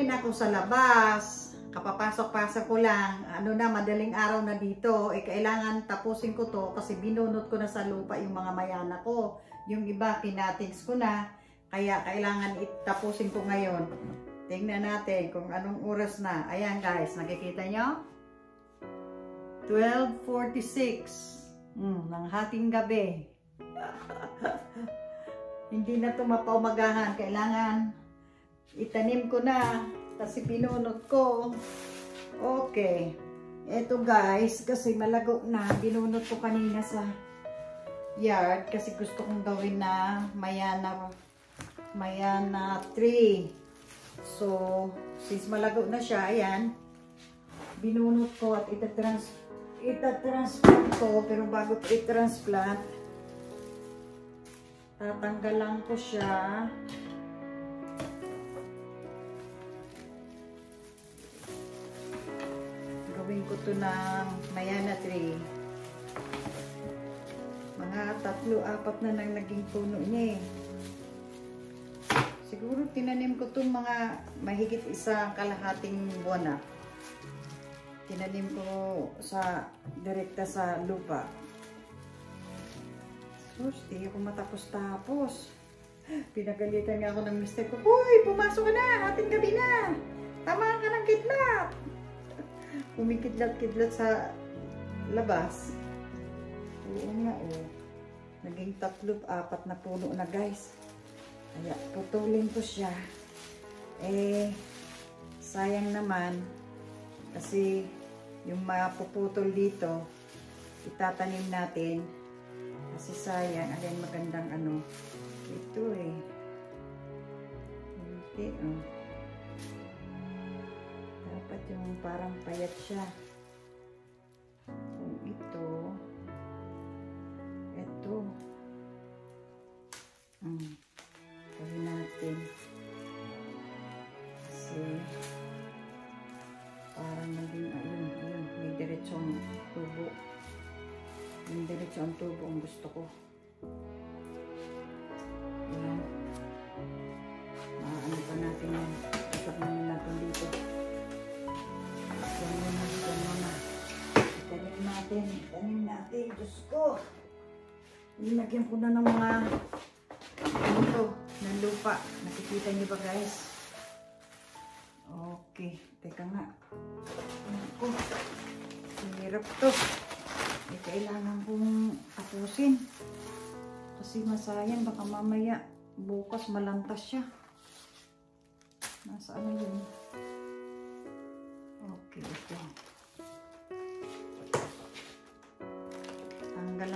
nag-garden ako sa labas. Kapapasok-pasok ko lang. Ano na, madaling araw na dito. Eh, kailangan tapusin ko to kasi binunot ko na sa lupa yung mga mayana ko. Yung iba, kinatings ko na. Kaya kailangan itapusin ko ngayon. Tingnan natin kung anong oras na. Ayan guys, nakikita nyo? 12.46 mm, ng hating gabi. Hindi na ito mapaumagahan. Kailangan itanim ko na kasi pinunot ko. Okay. Ito guys, kasi malago na. Binunot ko kanina sa yard kasi gusto kong gawin na mayana mayana tree. So, since malago na siya, ayan, binunot ko at itatrans itatransplant ko. Pero bago ko i-transplant, tatanggalan ko siya. Gawin ko to ng mayana tree. Mga tatlo, apat na nang naging puno niya eh. Siguro tinanim ko itong mga mahigit isang kalahating buwan na. Tinanim ko sa direkta sa lupa. Sus, di ako matapos-tapos. Pinagalitan nga ako ng mister ko. Uy, pumasok ka na! Ating gabi na! Tama ka ng kidlat! Kumikidlat-kidlat sa labas. Oo nga, oh. Naging tatlo, apat na puno na, guys. Kaya putulin ko siya. Eh, sayang naman kasi yung mapuputol dito, itatanim natin kasi sayang, alin magandang ano ito eh hindi oh dapat yung parang payat siya. Kung ito. Ito. Hmm natin, itanim natin Diyos ko nilagyan ko na ng mga ano to ng lupa. Nakikita niyo ba guys? Okay. Teka nga. Ako. Hirap to. Eh, kailangan kong tapusin. Kasi masayang. Baka mamaya bukas malantas siya. Nasa ano yun? Okay. Ito.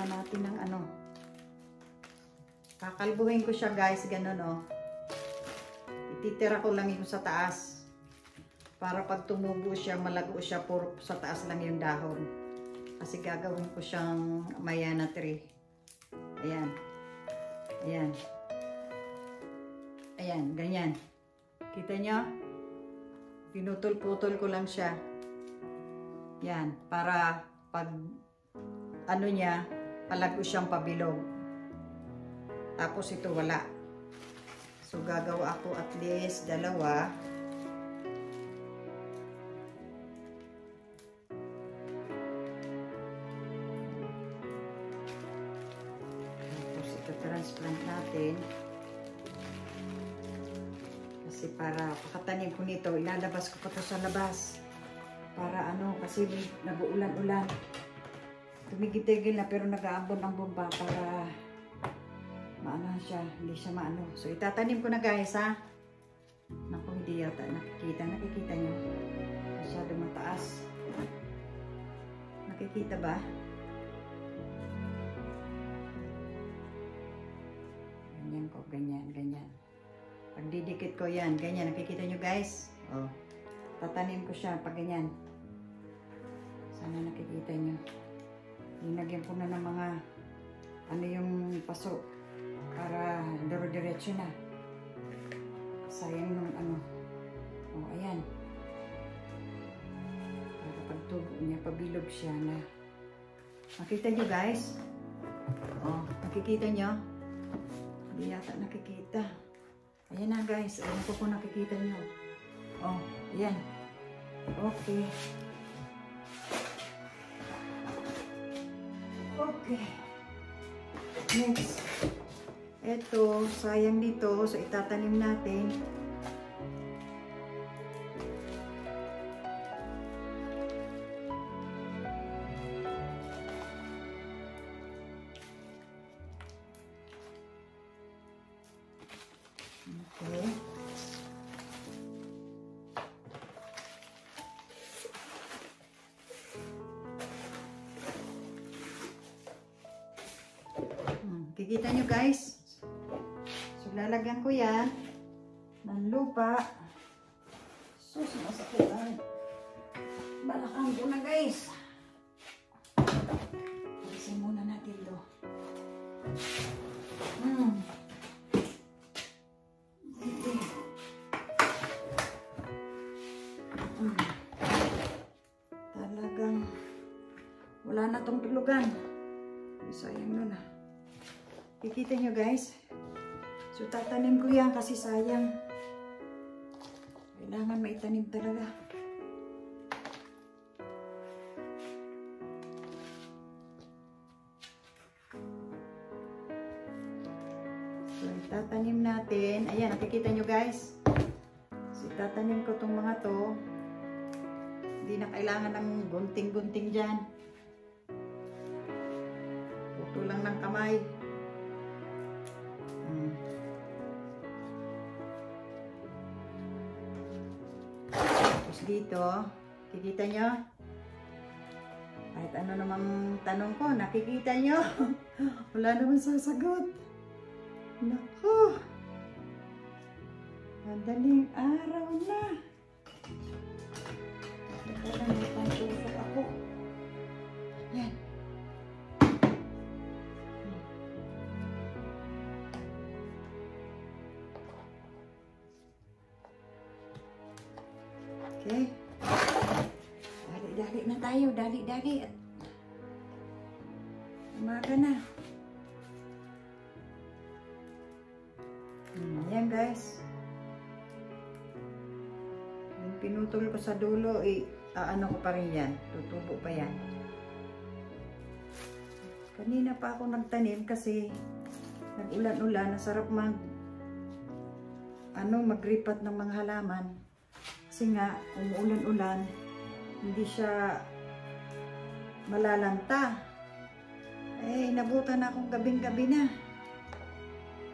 Tanggalan natin ng ano. Kakalbuhin ko siya guys, ganun oh. Ititira ko lang yung sa taas. Para pag tumubo siya, malago siya, puro sa taas lang yung dahon. Kasi gagawin ko siyang mayana tree. Ayan. Ayan. Ayan, ganyan. Kita nyo? Pinutol-putol ko lang siya. Yan, para pag ano niya, palago siyang pabilog. Tapos ito wala. So gagawa ako at least dalawa. Tapos ito transplant natin. Kasi para pakatanim ko nito, ilalabas ko pa to sa labas. Para ano, kasi nag-uulan-ulan. Tumigil-tigil na pero nag-aambon-ambon pa para maano siya, hindi siya maano. So, itatanim ko na guys, ha? Naku, hindi yata nakikita. Nakikita nyo? Masyado mataas. Nakikita ba? Ganyan ko, ganyan, ganyan. Pag didikit ko yan, ganyan. Nakikita nyo guys? Oh. Tatanim ko siya pag ganyan. Sana nakikita nyo. Linagyan ko na ng mga ano yung paso para duro-diretso na. Sayang nung ano. O, oh, ayan. Para pagtubo niya, pabilog siya na. Nakita nyo guys? O, oh, nakikita nyo? Hindi yata nakikita. Ayan na guys. Ayan ko kung nakikita nyo. Oh, ayan. Okay. Okay. Next. Ito, sayang dito. So, itatanim natin. Kikita nyo guys. So, lalagyan ko yan ng lupa. So, sumasakit ang balakang ko na guys. Alisin muna natin to. Hmm. Hmm. Talagang wala na tong tulugan. Ay, Sayang nun ah. Kikita nyo guys. So tatanim ko yan kasi sayang. Kailangan maitanim talaga. So itatanim natin. Ayan, nakikita nyo guys. So itatanim ko tong mga to. Hindi na kailangan ng gunting-gunting dyan. Puto lang ng kamay. Tapos dito, kikita nyo? Kahit ano namang tanong ko, nakikita nyo? Wala naman sasagot. Nako! Madaling araw na. Teka Okay. Dali-dali na tayo. Dali-dali. Umaga na. Hmm, yan guys. Yung pinutol ko sa dulo, eh, aano ko pa rin yan. Tutubo pa yan. Kanina pa ako nagtanim kasi nag-ulan-ulan. Nasarap mag ano, magripat ng mga halaman. Kasi nga, umuulan-ulan, hindi siya malalanta. Eh, nabutan akong gabing-gabi na.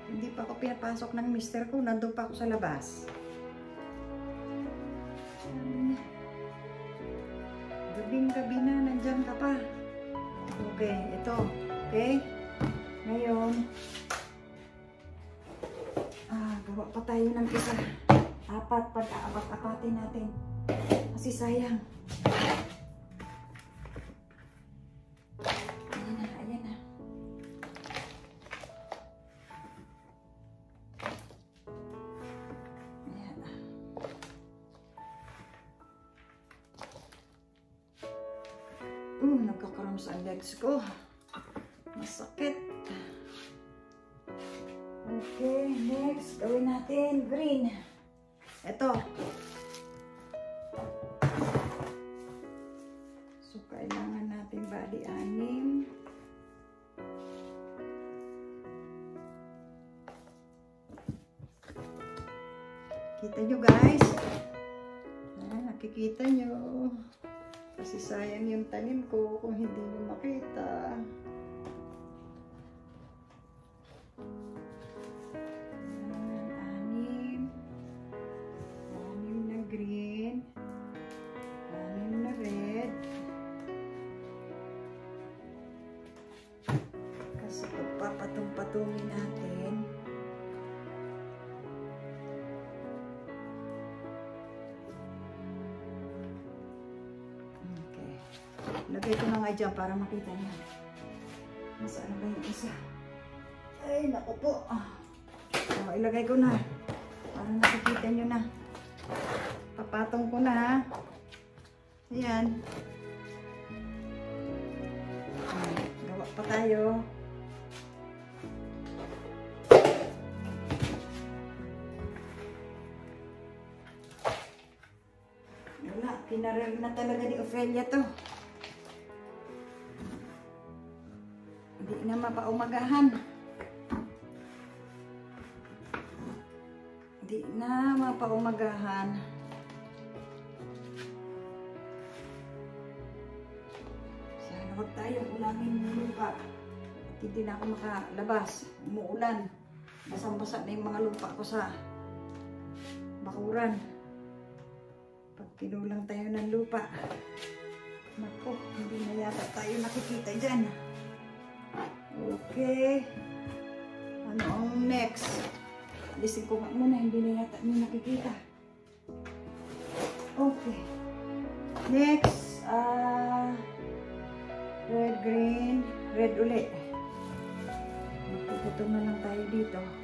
Hindi pa ako pinapasok ng mister ko, nandun pa ako sa labas. Gabing-gabi na, nandyan ka pa. Okay, ito. Okay? Ngayon, ah, gawa pa tayo ng isa. Apat, pag-aapat-apatin natin. Kasi sayang. Ayan na, ayan na. Ayan na. Uh, nagkakaroon sa legs ko. Masakit. Okay, next. Gawin natin green. Ito. Kita nyo guys. Ah, nakikita nyo. Kasi sayang yung tanim ko kung hindi nyo makita. para makita niya. Masaan ba yung isa? Ay, naku po. So, ilagay ko na. Para nakikita nyo na. Papatong ko na ha. Ayan. Ay, gawa pa tayo. Wala, pinarel na talaga ni Ophelia to. Mapaumagahan. Hindi na mapaumagahan. Sana wag tayong ulamin ng lupa. Hindi na ako makalabas. Umuulan. Basang-basa na yung mga lupa ko sa bakuran. Pag kinulang tayo ng lupa. Naku, hindi na yata tayo nakikita dyan. Okay. Ano ang next? Alisin ko muna, hindi na yata niyo nakikita. Okay. Next, ah, red, green, red ulit. Magpuputong na lang tayo dito.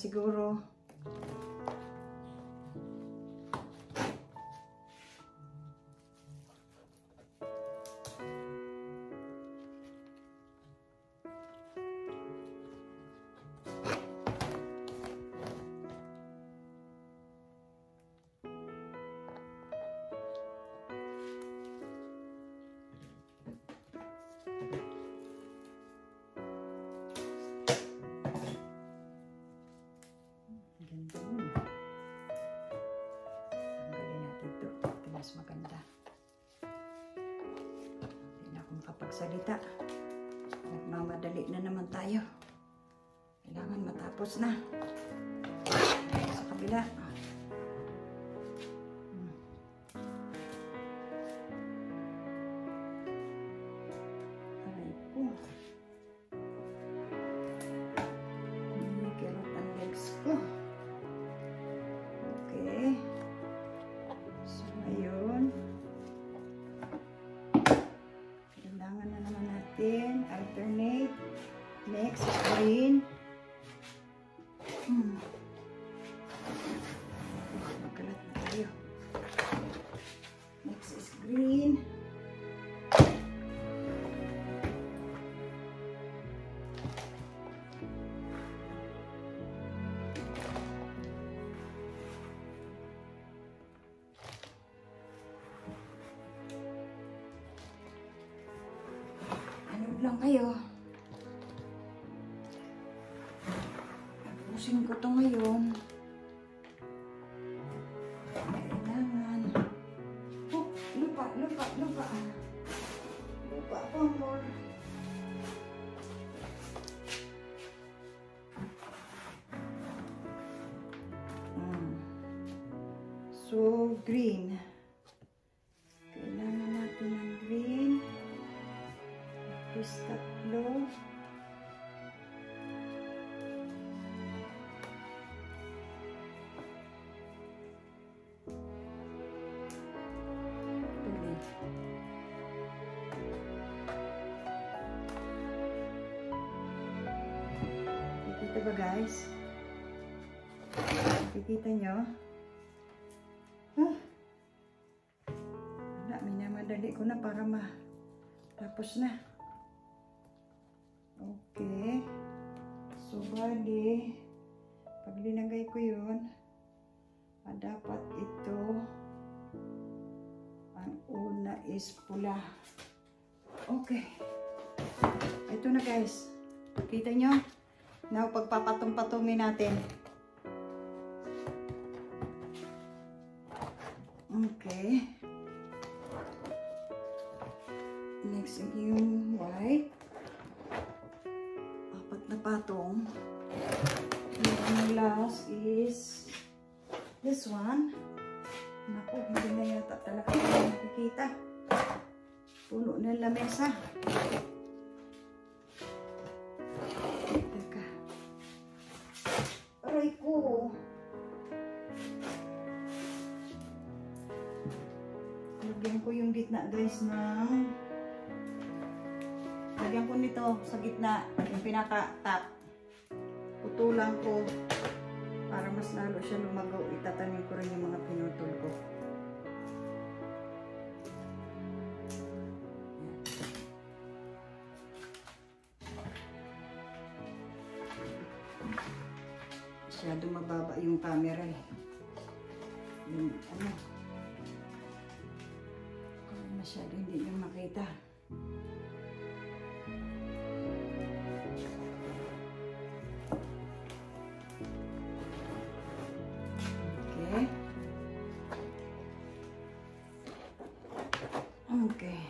Siguro. Makapagsalita. Nagmamadali na naman tayo. Kailangan matapos na. Sa kabila. Natin alternate. Next green. So, green. Tapos na. Okay. So, bali, pag linagay ko yun, ah, dapat ito, ang una is pula. Okay. Ito na guys. Kita nyo? Now, pagpapatong-patungin natin. Okay. Na lamesa. Teka. Aray ko. Lagyan ko yung gitna guys ng Lagyan ko nito sa gitna, yung pinaka-top. Putulan ko. Para mas lalo siya lumago, itatanim ko rin yung mga pinutol ko. Camera eh. Yung ano. Ay, Masyado hindi nyo makita. Okay. Okay.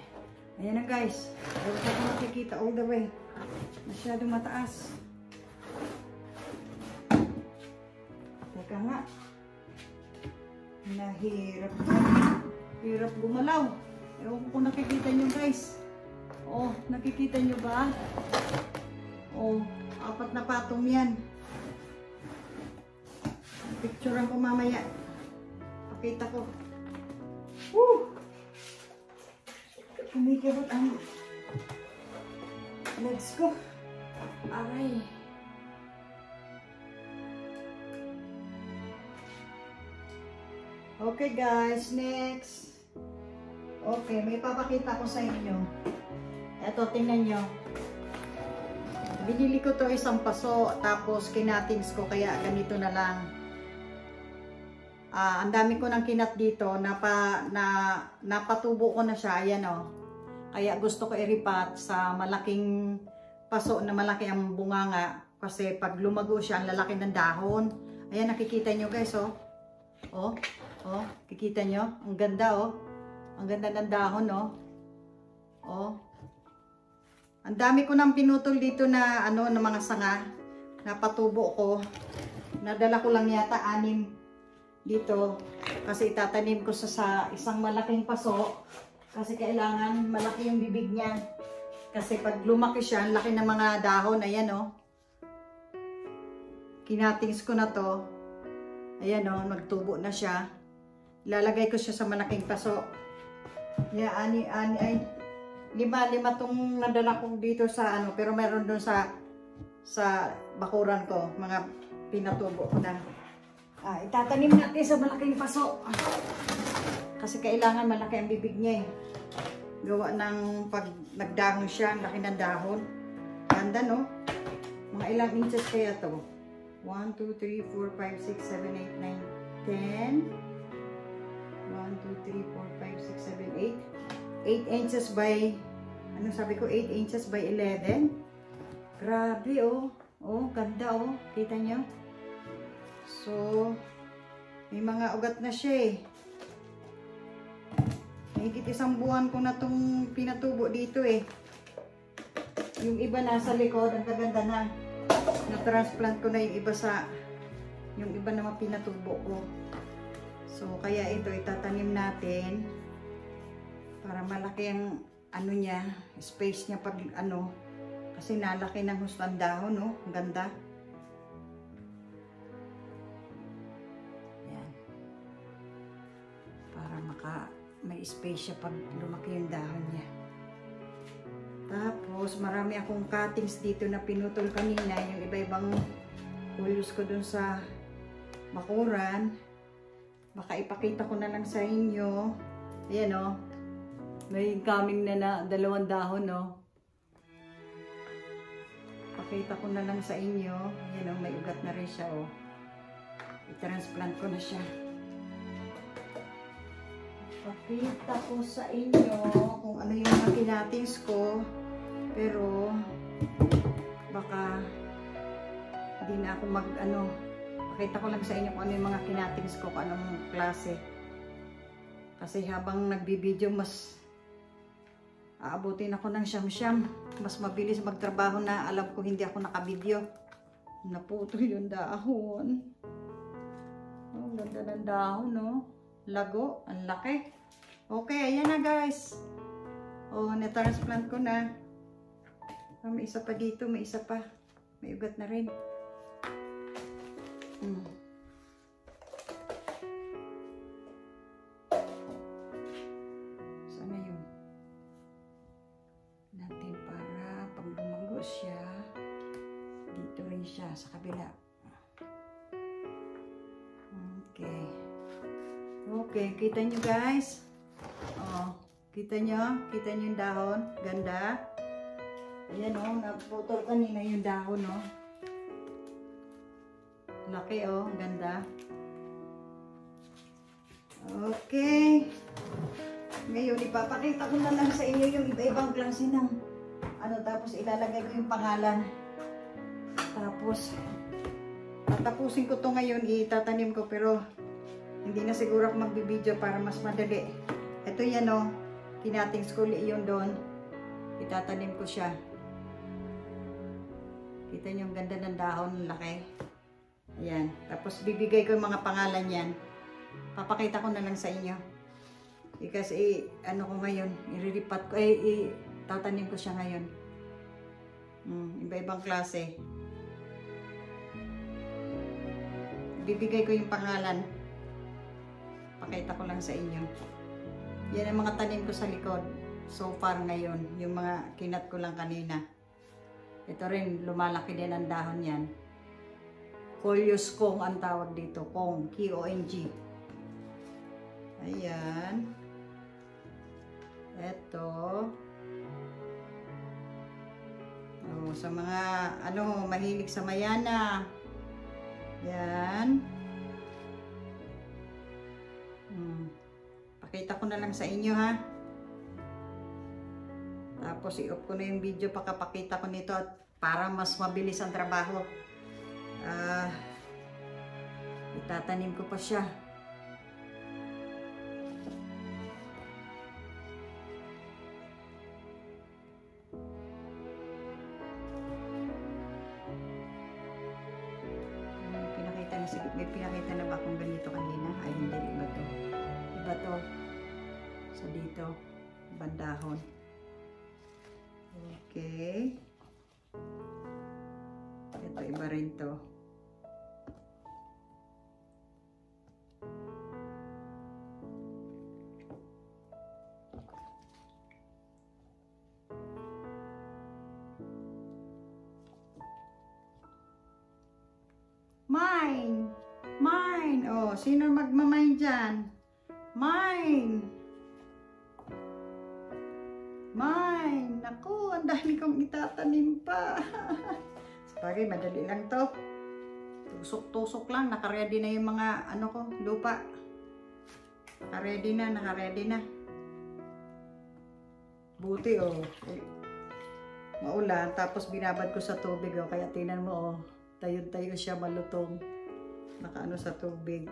Ayan na guys. Huwag ka makikita all the way. Masyado mataas. Teka nga. Nahirap. Hirap gumalaw. Ewan ko kung nakikita nyo guys. Oh, nakikita nyo ba? Oh, apat na patong yan. Picturean ko mamaya. Pakita ko. Woo! Kumikirot ang legs ko. Aray. Okay guys, next. Okay, may papakita ko sa inyo. Eto, tingnan nyo. Binili ko to isang paso, tapos kinatings ko, kaya ganito na lang. Ah, ang dami ko nang kinat dito, napa, na, napatubo ko na siya, ayan o. Kaya gusto ko iripat sa malaking paso na malaki ang bunganga. Kasi pag lumago siya, ang lalaki ng dahon. Ayan, nakikita nyo guys, oh. Oh, oh, kikita nyo? Ang ganda, oh. Ang ganda ng dahon, oh. Oh. Ang dami ko nang pinutol dito na, ano, na mga sanga. Napatubo ko. Nadala ko lang yata anim dito. Kasi itatanim ko sa, sa isang malaking paso. Kasi kailangan malaki yung bibig niya. Kasi pag lumaki siya, ang laki ng mga dahon. Ayan, oh. Kinatings ko na to. Ayan oh, nagtubo na siya. Ilalagay ko siya sa malaking paso. Yeah, ani, ani, ay, lima, lima tong nadala ko dito sa ano, pero meron doon sa, sa bakuran ko, mga pinatubo ko na. Ah, itatanim natin sa malaking paso. Kasi kailangan malaki ang bibig niya eh. Gawa ng pag nagdahon siya, ang laki ng dahon. Ganda no? Mga ilang inches kaya to? 1, 2, 3, 4, 5, 6, 7, 8, 9, 10. 1, 2, 3, 4, 5, 6, 7, 8. 8 inches by, ano sabi ko, 8 inches by 11. Grabe, oh. Oh, ganda, oh. Kita nyo? So, may mga ugat na siya, eh. Mahigit isang buwan ko na itong pinatubo dito, eh. Yung iba nasa likod, ang kaganda na na-transplant ko na yung iba sa yung iba naman pinatubo ko. So, kaya ito itatanim natin para malaki ang ano niya, space niya pag ano, kasi nalaki ng gusto ang dahon, no? Ang ganda. Yan. Para maka may space siya pag lumaki yung dahon niya. Tapos, marami akong cuttings dito na pinutol kanina. Yung iba-ibang hulos ko dun sa bakuran. Baka ipakita ko na lang sa inyo. Ayan o. Oh. May coming na na dalawang dahon o. Oh. Pakita ko na lang sa inyo. Ayan o, oh, may ugat na rin siya o. I-transplant ko na siya. Pakita ko sa inyo kung ano yung mga ko. Pero, baka hindi na ako mag, ano, pakita ko lang sa inyo kung ano yung mga kinatings ko, kung anong klase. Kasi habang nagbibideo, mas aabutin ako ng siyam-siyam. Mas mabilis magtrabaho na alam ko hindi ako nakabideo. Naputol yung dahon. Oh, ganda ng dahon, no? Lago, ang laki. Okay, ayan na guys. Oh, na-transplant ko na. Oh, may isa pa dito, may isa pa. May ugat na rin. Mm. Sana yun. Natin para pag siya, dito rin siya sa kabila. Okay. Okay, kita nyo guys. Oh, kita nyo? Kita nyo yung dahon? Ganda. Ayan o, oh, naputol kanina yung dahon o. Oh. Laki oh, ang ganda. Okay. Ngayon, ipapakita ko na lang sa inyo yung iba-ibang klase ng ano, tapos ilalagay ko yung pangalan. Tapos, tatapusin ko to ngayon, itatanim ko, pero hindi na siguro ako magbibideo para mas madali. Ito yan oh, kinating school yun doon. Itatanim ko siya. Kita niyo yung ganda ng dahon, laki. Ayan. Tapos bibigay ko yung mga pangalan yan. Papakita ko na lang sa inyo. Because eh, ano ko ngayon, iriripat ko, eh, eh tatanim ko siya ngayon. Hmm, iba-ibang klase. Bibigay ko yung pangalan. Pakita ko lang sa inyo. Yan ang mga tanim ko sa likod. So far ngayon, yung mga kinat ko lang kanina. Ito rin, lumalaki din ang dahon yan. Coleus Kong ang tawag dito. Kong, K-O-N-G. Ayan. Ito. Oh, sa mga ano, mahilig sa mayana. Yan. Hmm. Pakita ko na lang sa inyo ha. Tapos i-off ko na yung video pakapakita ko nito at para mas mabilis ang trabaho. Ah, itatanim ko pa siya. Mine! Mine! Oh, sino magmamine dyan? Mine! Mine! Naku, ang dami kong itatanim pa. Sabagay, madali lang to. Tusok-tusok lang. Nakaredy na yung mga, ano ko, lupa. Nakaredy na, nakaredy na. Buti, oh. Maulan, tapos binabad ko sa tubig, oh. Kaya tinan mo, oh. Tayo-tayo siya malutong. Nakaano sa tubig.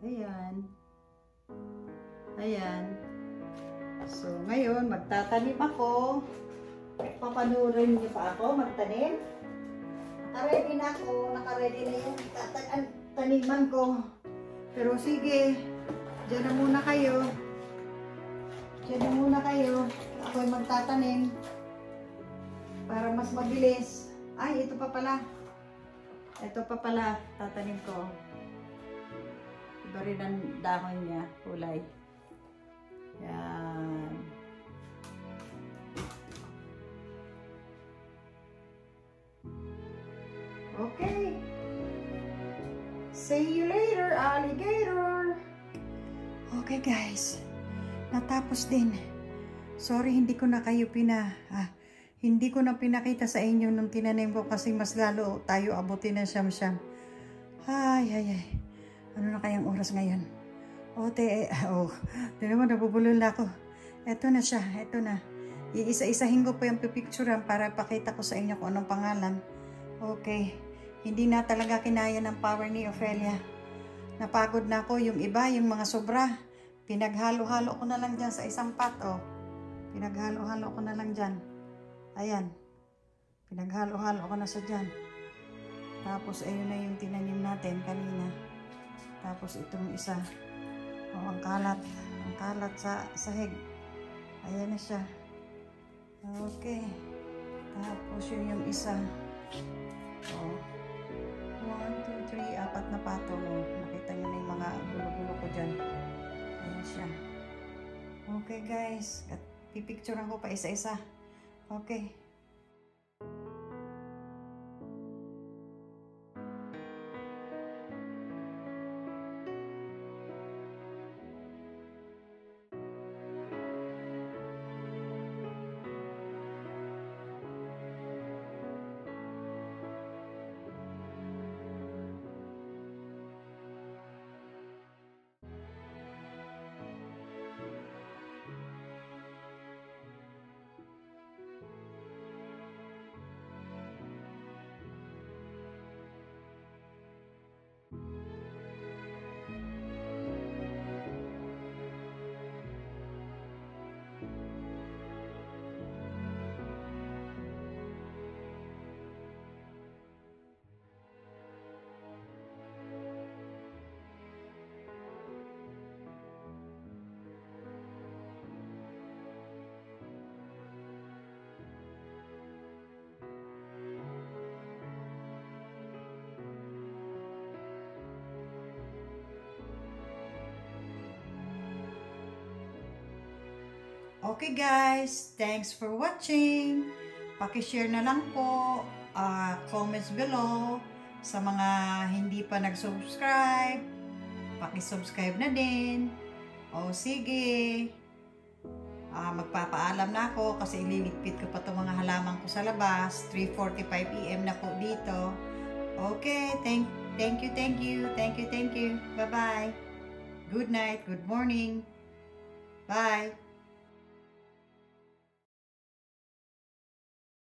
Ayan. Ayan. So, ngayon, magtatanim ako. Papanurin niyo pa ako magtanim. Nakaready na ako. Nakaready na yung taniman ko. Pero sige, dyan na muna kayo. Dyan na muna kayo. Ako'y magtatanim. Para mas mabilis. Ay, ito pa pala. Ito pa pala, tatanim ko. Iba rin ang dahon niya, kulay. Yan. Okay. See you later, alligator. Okay guys, natapos din. Sorry, hindi ko na kayo pina... Ah, hindi ko na pinakita sa inyo nung tinanim ko kasi mas lalo tayo abutin ng siyam-siyam. Ay, ay, ay. Ano na kayang oras ngayon? O, te, eh, oh, di naman nabubulol na ako. Eto na siya, eto na. Iisa-isahin ko po yung pipicturean para pakita ko sa inyo kung anong pangalan. Okay. Hindi na talaga kinaya ng power ni Ophelia. Napagod na ako. Yung iba, yung mga sobra. Pinaghalo-halo ko na lang dyan sa isang pot, oh. Pinaghalo-halo ko na lang dyan. Ayan. Pinaghalo-halo ko na sa dyan. Tapos, ayun na yung tinanim natin kanina. Tapos, itong isa. O, oh, ang kalat. Ang kalat sa sahig. Ayan na siya. Okay. Tapos, yun yung isa. O. Oh. One, two, three, apat na patong. O. Nakita nyo na yung mga gulo-gulo ko dyan. Ayan siya. Okay, guys. At pipicturean ko pa isa-isa. Okay. Okay guys, thanks for watching. Pakishare na lang po, ah, comments below. Sa mga hindi pa nag-subscribe, pakisubscribe na din. O sige, Ah, magpapaalam na ako kasi ililigpit ko pa itong mga halaman ko sa labas. 3.45pm na po dito. Okay, thank, thank you, thank you, thank you, thank you. Bye-bye. Good night, good morning. Bye.